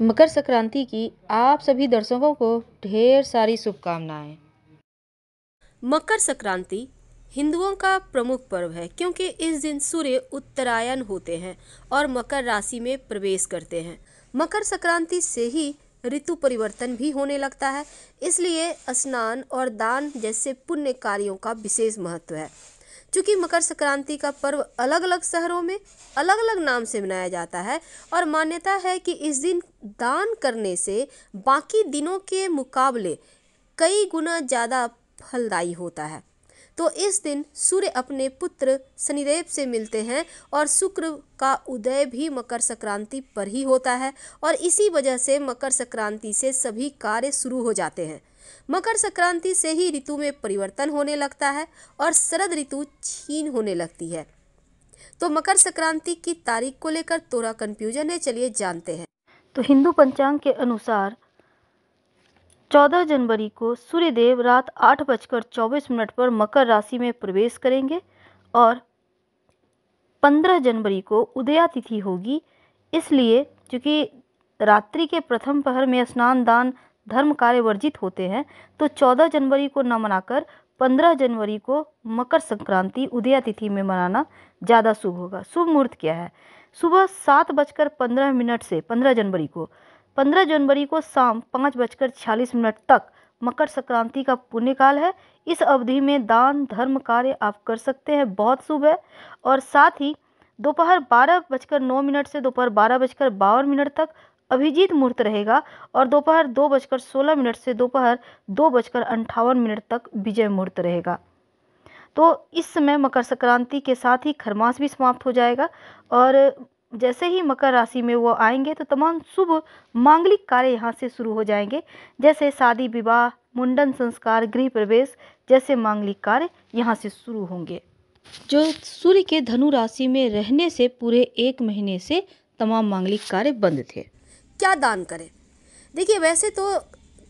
मकर संक्रांति की आप सभी दर्शकों को ढेर सारी शुभकामनाएँ। मकर संक्रांति हिंदुओं का प्रमुख पर्व है, क्योंकि इस दिन सूर्य उत्तरायण होते हैं और मकर राशि में प्रवेश करते हैं। मकर संक्रांति से ही ऋतु परिवर्तन भी होने लगता है, इसलिए स्नान और दान जैसे पुण्य कार्यों का विशेष महत्व है। क्योंकि मकर संक्रांति का पर्व अलग अलग शहरों में अलग अलग नाम से मनाया जाता है और मान्यता है कि इस दिन दान करने से बाकी दिनों के मुकाबले कई गुना ज़्यादा फलदायी होता है। तो इस दिन सूर्य अपने पुत्र शनिदेव से मिलते हैं और शुक्र का उदय भी मकर संक्रांति पर ही होता है और इसी वजह से मकर संक्रांति से सभी कार्य शुरू हो जाते हैं। मकर संक्रांति से ही ऋतु में परिवर्तन होने लगता है और शरद ऋतु छीन होने लगती है। तो मकर संक्रांति की तारीख को लेकर थोड़ा कंफ्यूजन है, चलिए जानते हैं। तो हिंदू पंचांग के अनुसार 14 जनवरी को सूर्यदेव रात आठ बजकर चौबीस मिनट पर मकर राशि में प्रवेश करेंगे और 15 जनवरी को उदया तिथि होगी। इसलिए क्योंकि रात्रि के प्रथम पहर में स्नान दान धर्म कार्य वर्जित होते हैं तो 14 जनवरी को न मनाकर 15 जनवरी को मकर संक्रांति उदया तिथि में मनाना ज़्यादा शुभ होगा। शुभ मुहूर्त क्या है? सुबह सात बजकर पंद्रह मिनट से पंद्रह जनवरी को, पंद्रह जनवरी को शाम पाँच बजकर छियालीस मिनट तक मकर संक्रांति का पुण्यकाल है। इस अवधि में दान, धर्म कार्य आप कर सकते हैं, बहुत शुभ है। और साथ ही दोपहर बारह बजकर नौ मिनट से दोपहर बारह बजकर बावन मिनट तक अभिजीत मुहूर्त रहेगा और दोपहर दो बजकर सोलह मिनट से दोपहर दो बजकर अंठावन मिनट तक विजय मुहूर्त रहेगा। तो इस समय मकर संक्रांति के साथ ही खरमास भी समाप्त हो जाएगा और जैसे ही मकर राशि में वो आएँगे तो तमाम शुभ मांगलिक कार्य यहाँ से शुरू हो जाएँगे। जैसे शादी, विवाह, मुंडन संस्कार, गृह प्रवेश जैसे मांगलिक कार्य यहाँ से शुरू होंगे। जो सूर्य के धनु राशि में रहने से पूरे एक महीने से तमाम मांगलिक कार्य बंद थे। क्या दान करें? देखिए, वैसे तो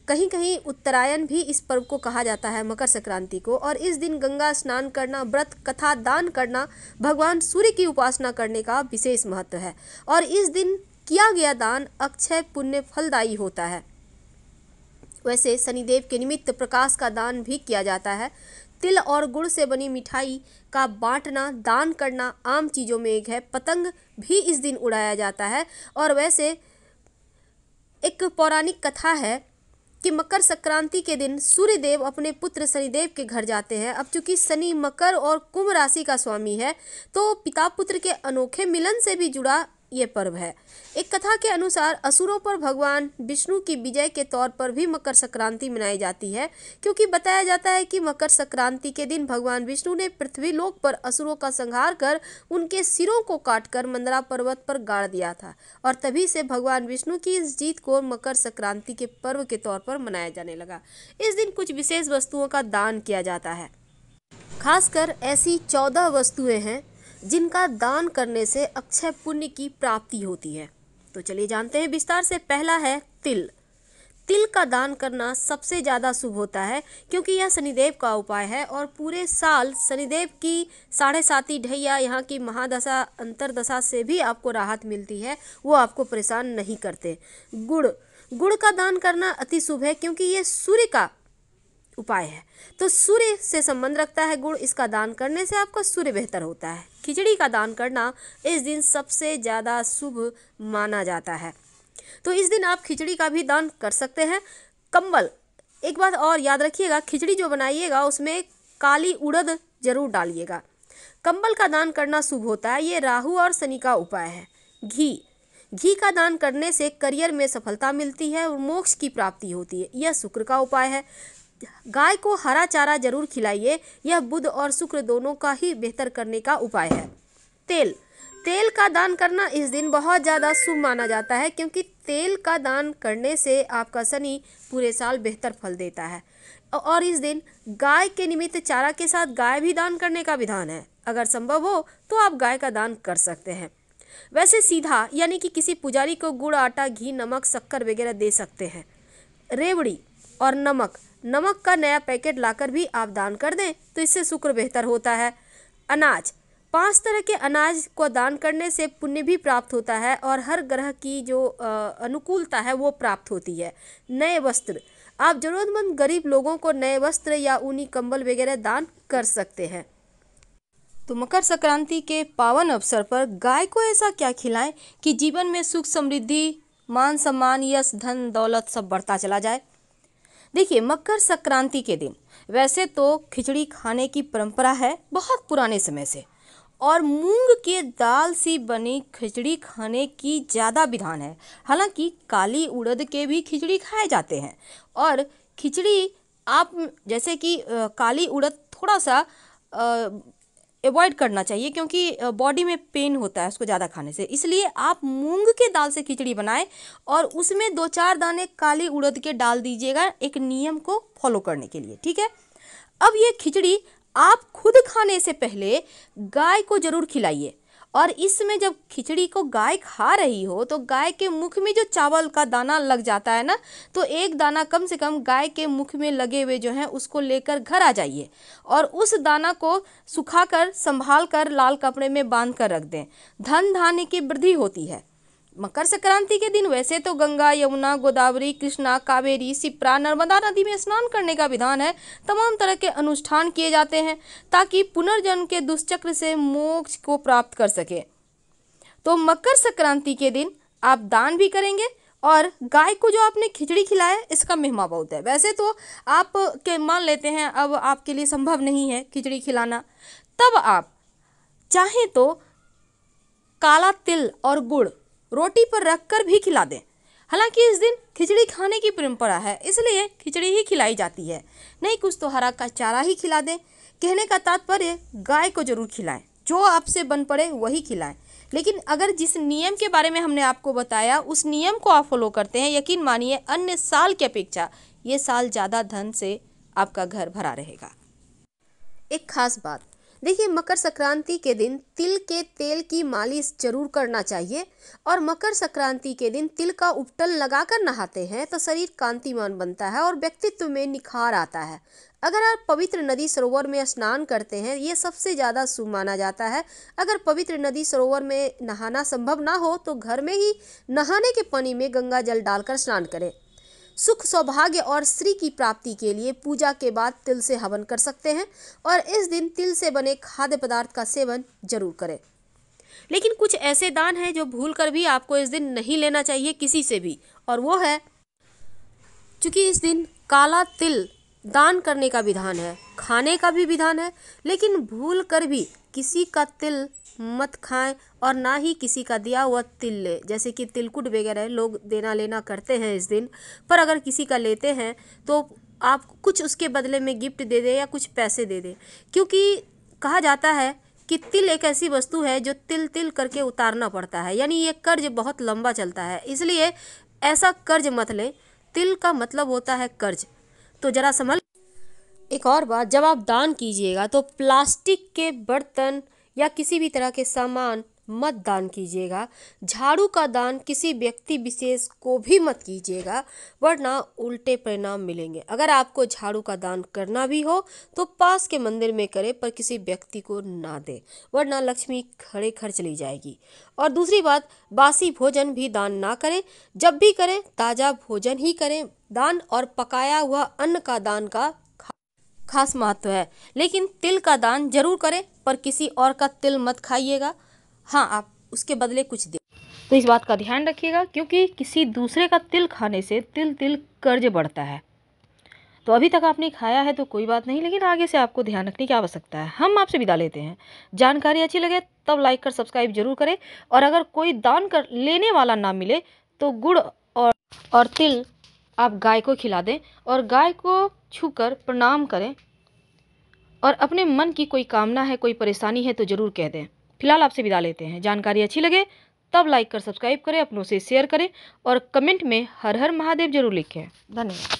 कहीं कहीं उत्तरायण भी इस पर्व को कहा जाता है, मकर संक्रांति को। और इस दिन गंगा स्नान करना, व्रत, कथा, दान करना, भगवान सूर्य की उपासना करने का विशेष महत्व है। और इस दिन किया गया दान अक्षय पुण्य फलदायी होता है। वैसे शनिदेव के निमित्त प्रकाश का दान भी किया जाता है। तिल और गुड़ से बनी मिठाई का बांटना, दान करना आम चीज़ों में एक है। पतंग भी इस दिन उड़ाया जाता है। और वैसे एक पौराणिक कथा है कि मकर संक्रांति के दिन सूर्यदेव अपने पुत्र शनिदेव के घर जाते हैं। अब चूँकि शनि मकर और कुंभ राशि का स्वामी है तो पिता पुत्र के अनोखे मिलन से भी जुड़ा ये पर्व है। एक कथा के अनुसार असुरों पर भगवान विष्णु की विजय के तौर पर भी मकर संक्रांति मनाई जाती है, क्योंकि बताया जाता है कि मकर संक्रांति के दिन भगवान विष्णु ने पृथ्वी लोक पर असुरों का संहार कर उनके सिरों को काटकर मंदरा पर्वत पर गाड़ दिया था और तभी से भगवान विष्णु की इस जीत को मकर संक्रांति के पर्व के तौर पर मनाया जाने लगा। इस दिन कुछ विशेष वस्तुओं का दान किया जाता है। खासकर ऐसी चौदह वस्तुएँ हैं जिनका दान करने से अक्षय पुण्य की प्राप्ति होती है। तो चलिए जानते हैं विस्तार से। पहला है तिल। तिल का दान करना सबसे ज़्यादा शुभ होता है, क्योंकि यह शनिदेव का उपाय है और पूरे साल शनिदेव की साढ़े साती ढैया यहाँ की महादशा, अंतरदशा से भी आपको राहत मिलती है, वो आपको परेशान नहीं करते। गुड़। गुड़ का दान करना अति शुभ है, क्योंकि ये सूर्य का उपाय है। तो सूर्य से संबंध रखता है गुड़ इसका दान करने से आपका सूर्य बेहतर होता है। खिचड़ी का दान करना इस दिन सबसे ज़्यादा शुभ माना जाता है। तो इस दिन आप खिचड़ी का भी दान कर सकते हैं। कंबल, एक बात और याद रखिएगा, खिचड़ी जो बनाइएगा उसमें काली उड़द ज़रूर डालिएगा। कंबल का दान करना शुभ होता है, ये राहु और शनि का उपाय है। घी घी का दान करने से करियर में सफलता मिलती है और मोक्ष की प्राप्ति होती है, यह शुक्र का उपाय है। गाय को हरा चारा ज़रूर खिलाइए। यह बुध और शुक्र दोनों का ही बेहतर करने का उपाय है। तेल। तेल का दान करना इस दिन बहुत ज़्यादा शुभ माना जाता है, क्योंकि तेल का दान करने से आपका शनि पूरे साल बेहतर फल देता है। और इस दिन गाय के निमित्त चारा के साथ गाय भी दान करने का विधान है। अगर संभव हो तो आप गाय का दान कर सकते हैं। वैसे सीधा, यानी कि किसी पुजारी को गुड़, आटा, घी, नमक, शक्कर वगैरह दे सकते हैं। रेवड़ी। और नमक। नमक का नया पैकेट लाकर भी आप दान कर दें तो इससे शुक्र बेहतर होता है। अनाज। पाँच तरह के अनाज को दान करने से पुण्य भी प्राप्त होता है और हर ग्रह की जो अनुकूलता है वो प्राप्त होती है। नए वस्त्र। आप ज़रूरतमंद गरीब लोगों को नए वस्त्र या ऊनी कंबल वगैरह दान कर सकते हैं। तो मकर संक्रांति के पावन अवसर पर गाय को ऐसा क्या खिलाएँ कि जीवन में सुख समृद्धि, मान सम्मान, यश, धन, दौलत सब बढ़ता चला जाए? देखिए, मकर संक्रांति के दिन वैसे तो खिचड़ी खाने की परंपरा है बहुत पुराने समय से, और मूंग के दाल से बनी खिचड़ी खाने की ज़्यादा विधान है। हालाँकि काली उड़द के भी खिचड़ी खाए जाते हैं, और खिचड़ी आप जैसे कि काली उड़द थोड़ा सा अवॉइड करना चाहिए क्योंकि बॉडी में पेन होता है उसको ज़्यादा खाने से। इसलिए आप मूंग के दाल से खिचड़ी बनाएँ और उसमें दो चार दाने काली उड़द के डाल दीजिएगा एक नियम को फॉलो करने के लिए, ठीक है? अब ये खिचड़ी आप खुद खाने से पहले गाय को ज़रूर खिलाइए। और इसमें जब खिचड़ी को गाय खा रही हो तो गाय के मुख में जो चावल का दाना लग जाता है ना तो एक दाना कम से कम गाय के मुख में लगे हुए जो हैं, उसको लेकर घर आ जाइए। और उस दाना को सुखाकर संभाल कर लाल कपड़े में बाँध कर रख दें। धन धान्य की वृद्धि होती है। मकर संक्रांति के दिन वैसे तो गंगा, यमुना, गोदावरी, कृष्णा, कावेरी, सिप्रा, नर्मदा नदी में स्नान करने का विधान है। तमाम तरह के अनुष्ठान किए जाते हैं ताकि पुनर्जन्म के दुष्चक्र से मोक्ष को प्राप्त कर सके। तो मकर संक्रांति के दिन आप दान भी करेंगे और गाय को जो आपने खिचड़ी खिलाया इसका महिमा बहुत है। वैसे तो आप के मान लेते हैं, अब आपके लिए संभव नहीं है खिचड़ी खिलाना। तब आप चाहें तो काला तिल और गुड़ रोटी पर रख कर भी खिला दें। हालाँकि इस दिन खिचड़ी खाने की परंपरा है, इसलिए खिचड़ी ही खिलाई जाती है। नहीं, कुछ तो हरा का चारा ही खिला दें। कहने का तात्पर्य, गाय को ज़रूर खिलाएँ। जो आपसे बन पड़े, वही खिलाएँ। लेकिन अगर जिस नियम के बारे में हमने आपको बताया, उस नियम को आप फॉलो करते हैं, यकीन मानिए, अन्य साल की अपेक्षा, ये साल ज़्यादा धन से आपका घर भरा रहेगा। एक खास बात देखिए, मकर संक्रांति के दिन तिल के तेल की मालिश ज़रूर करना चाहिए। और मकर संक्रांति के दिन तिल का उपटल लगाकर नहाते हैं तो शरीर कांतिमान बनता है और व्यक्तित्व में निखार आता है। अगर आप पवित्र नदी सरोवर में स्नान करते हैं, ये सबसे ज़्यादा शुभ माना जाता है। अगर पवित्र नदी सरोवर में नहाना संभव ना हो तो घर में ही नहाने के पानी में गंगा जल डालकर स्नान करें। सुख सौभाग्य और श्री की प्राप्ति के लिए पूजा के बाद तिल से हवन कर सकते हैं और इस दिन तिल से बने खाद्य पदार्थ का सेवन ज़रूर करें। लेकिन कुछ ऐसे दान हैं जो भूल कर भी आपको इस दिन नहीं लेना चाहिए किसी से भी, और वो है, चूँकि इस दिन काला तिल दान करने का विधान है, खाने का भी विधान है, लेकिन भूल कर भी किसी का तिल मत खाएँ और ना ही किसी का दिया हुआ तिल ले। जैसे कि तिलकुट वगैरह लोग देना लेना करते हैं इस दिन। पर अगर किसी का लेते हैं तो आप कुछ उसके बदले में गिफ्ट दे दें या कुछ पैसे दे दें। क्योंकि कहा जाता है कि तिल एक ऐसी वस्तु है जो तिल तिल करके उतारना पड़ता है। यानी ये कर्ज बहुत लंबा चलता है। इसलिए ऐसा कर्ज मत लें। तिल का मतलब होता है कर्ज। तो ज़रा समझ एक और बात, जब आप दान कीजिएगा तो प्लास्टिक के बर्तन या किसी भी तरह के सामान मत दान कीजिएगा। झाड़ू का दान किसी व्यक्ति विशेष को भी मत कीजिएगा, वरना उल्टे परिणाम मिलेंगे। अगर आपको झाड़ू का दान करना भी हो तो पास के मंदिर में करें, पर किसी व्यक्ति को ना दे, वरना लक्ष्मी खड़े खड़ चली जाएगी। और दूसरी बात, बासी भोजन भी दान ना करें। जब भी करें, ताज़ा भोजन ही करें। दान और पकाया हुआ अन्न का दान का खास महत्व है। लेकिन तिल का दान ज़रूर करें, पर किसी और का तिल मत खाइएगा। हाँ आप उसके बदले कुछ दे तो इस बात का ध्यान रखिएगा, क्योंकि किसी दूसरे का तिल खाने से तिल तिल कर्ज बढ़ता है। तो अभी तक आपने खाया है तो कोई बात नहीं, लेकिन आगे से आपको ध्यान रखने की आवश्यकता है। हम आपसे विदा लेते हैं। जानकारी अच्छी लगे तब लाइक कर, सब्सक्राइब ज़रूर करें। और अगर कोई दान कर लेने वाला ना मिले तो गुड़ और और तिल आप गाय को खिला दें और गाय को छूकर प्रणाम करें। और अपने मन की कोई कामना है, कोई परेशानी है तो ज़रूर कह दें। फ़िलहाल आपसे विदा लेते हैं। जानकारी अच्छी लगे तब लाइक कर सब्सक्राइब करें, अपनों से शेयर करें और कमेंट में हर हर महादेव ज़रूर लिखें। धन्यवाद।